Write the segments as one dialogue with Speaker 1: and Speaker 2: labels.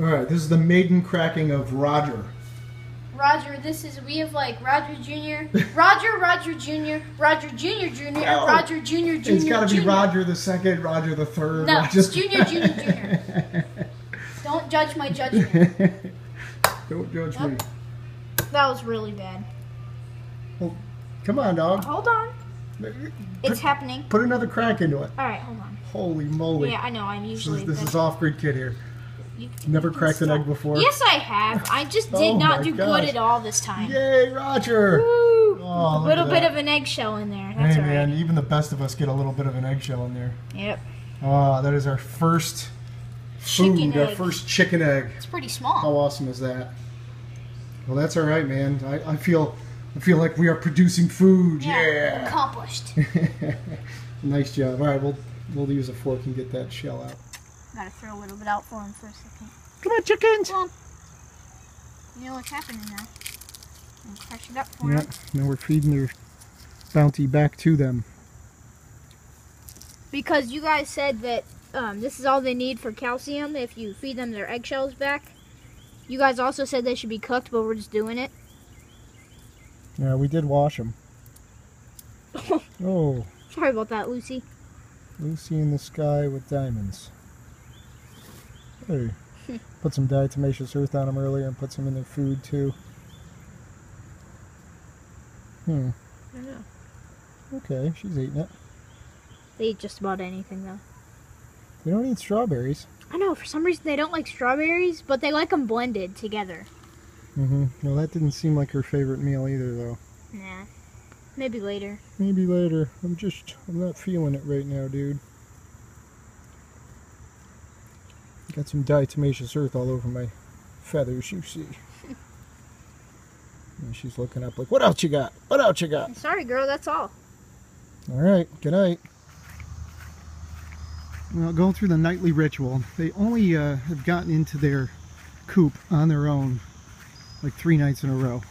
Speaker 1: All right, this is the maiden cracking of Roger.
Speaker 2: Roger, this is we have like Roger Jr., Roger, Roger Jr., Roger Jr. Jr.,
Speaker 1: No.
Speaker 2: and Roger Jr. Jr.
Speaker 1: It's got to be
Speaker 2: Jr..
Speaker 1: Roger the second, Roger the third.
Speaker 2: No,
Speaker 1: Roger...
Speaker 2: it's Junior, Junior, Junior. Don't judge my judgment.
Speaker 1: Don't judge me.
Speaker 2: That was really bad.
Speaker 1: Well, Come on, dog.
Speaker 2: Hold on. It's happening.
Speaker 1: put another crack into it.
Speaker 2: All right, hold on.
Speaker 1: Holy moly.
Speaker 2: Yeah, I know. I'm
Speaker 1: This
Speaker 2: usually.
Speaker 1: is, this is off-grid kid here.
Speaker 2: You-
Speaker 1: Never cracked an egg before?
Speaker 2: Yes, I have. I just did
Speaker 1: Oh
Speaker 2: not do
Speaker 1: gosh.
Speaker 2: good at all this time.
Speaker 1: Yay, Roger!
Speaker 2: Woo!
Speaker 1: Oh,
Speaker 2: a little bit of an eggshell in there. That's
Speaker 1: Hey
Speaker 2: right.
Speaker 1: man, even the best of us get a little bit of an eggshell in there.
Speaker 2: Yep.
Speaker 1: Oh, that is our first
Speaker 2: Chicken
Speaker 1: food, our
Speaker 2: egg.
Speaker 1: first chicken egg.
Speaker 2: It's pretty small.
Speaker 1: How awesome is that? Well, that's all right, man. I, I feel, I feel like we are producing food. Yeah.
Speaker 2: Accomplished.
Speaker 1: nice job. All right, we'll we'll use a fork and get that shell out.
Speaker 2: Gotta throw a little bit out for him for a second.
Speaker 1: Come on, chickens.
Speaker 2: Come on. You know what's happening now. And crush it up for
Speaker 1: Yeah.
Speaker 2: him.
Speaker 1: Now we're feeding their bounty back to them.
Speaker 2: Because you guys said that um, this is all they need for calcium if you feed them their eggshells back. You guys also said they should be cooked, but we're just doing it.
Speaker 1: Yeah, we did wash them. oh,
Speaker 2: Sorry about that, Lucy.
Speaker 1: Lucy in the sky with diamonds. Hey, put some diatomaceous earth on them earlier and put some in their food too. Hmm.
Speaker 2: I don't know.
Speaker 1: Okay, she's eating it.
Speaker 2: They eat just about anything, though.
Speaker 1: They don't eat strawberries.
Speaker 2: I know, for some reason they don't like strawberries, but they like them blended together.
Speaker 1: Mm-hmm. Well, that didn't seem like her favorite meal either, though.
Speaker 2: Nah. Maybe later.
Speaker 1: Maybe later. I'm just, I'm not feeling it right now, dude. Got some diatomaceous earth all over my feathers, you see. and she's looking up like, what else you got? What else you got?
Speaker 2: Sorry, girl, that's all.
Speaker 1: All right, good night. Well, going through the nightly ritual, they only uh, have gotten into their coop on their own like three nights in a row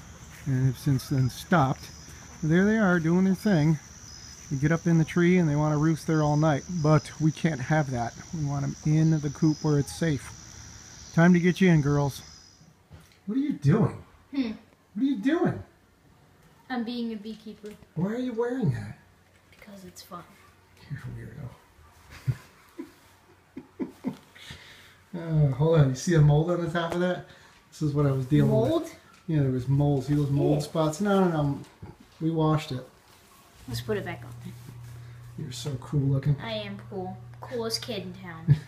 Speaker 1: and have since then stopped. There they are doing their thing. They get up in the tree and they want to roost there all night, but we can't have that. We want them in the coop where it's safe. Time to get you in, girls. What are you doing?
Speaker 2: Hmm.
Speaker 1: What are you doing?
Speaker 2: I'm being a beekeeper
Speaker 1: Why are you wearing that?
Speaker 2: because it's fun.
Speaker 1: You're a weirdo. uh, hold on, you see a mold on the top of that? This is what I was dealing with.
Speaker 2: Mold?
Speaker 1: Yeah, there was mold. See those mold
Speaker 2: Yeah.
Speaker 1: spots? No, no, no. We washed it.
Speaker 2: Let's put it back on.
Speaker 1: You're so cool looking.
Speaker 2: I am cool. Coolest kid in town.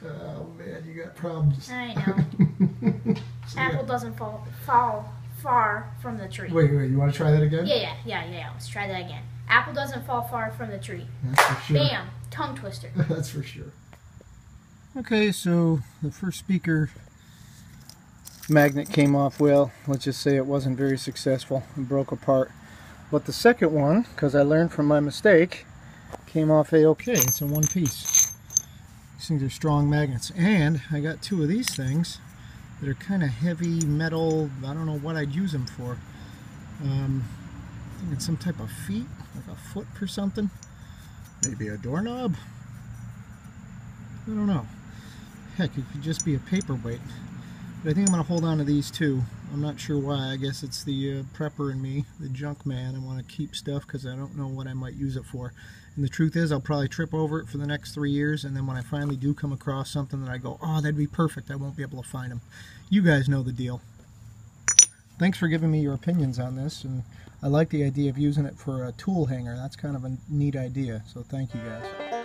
Speaker 1: Oh man, you got problems.
Speaker 2: I know.
Speaker 1: So,
Speaker 2: Apple doesn't fall fall far from the tree.
Speaker 1: Wait, wait, you want to try that again?
Speaker 2: Yeah, yeah, yeah, yeah, yeah. Let's try that again. Apple doesn't fall far from the tree.
Speaker 1: That's for sure.
Speaker 2: Bam! Tongue twister.
Speaker 1: That's for sure. Okay, so the first speaker magnet came off well. Let's just say it wasn't very successful and broke apart. But the second one, because I learned from my mistake, came off a-okay. It's in one piece. These things are strong magnets. And I got two of these things that are kind of heavy metal. I don't know what I'd use them for. Um, I think it's some type of feet, like a foot for something. Maybe a doorknob. I don't know. Heck, it could just be a paperweight. But I think I'm going to hold on to these two. I'm not sure why. I guess it's the uh, prepper in me, the junk man. I want to keep stuff because I don't know what I might use it for. And the truth is, I'll probably trip over it for the next three years, and then when I finally do come across something that I go, oh, that'd be perfect, I won't be able to find them. You guys know the deal. Thanks for giving me your opinions on this, and I like the idea of using it for a tool hanger. That's kind of a neat idea, so thank you guys.